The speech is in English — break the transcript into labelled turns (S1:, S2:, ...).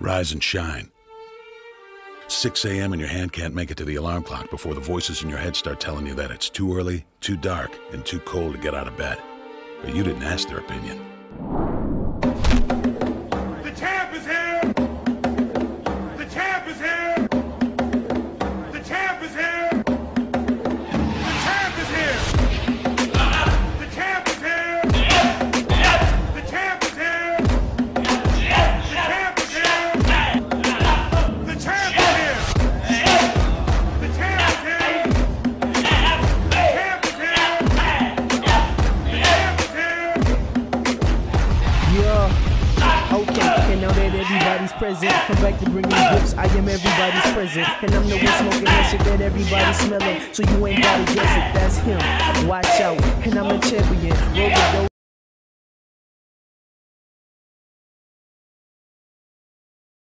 S1: Rise and shine. 6 a.m. and your hand can't make it to the alarm clock before the voices in your head start telling you that it's too early, too dark, and too cold to get out of bed. But you didn't ask their opinion.
S2: Yeah. Okay, and now that everybody's present, I'm back to bringing gifts. I am everybody's present, and I'm the one smoking that shit that everybody's smelling. So you ain't gotta guess it, that's him. Watch out, and I'm a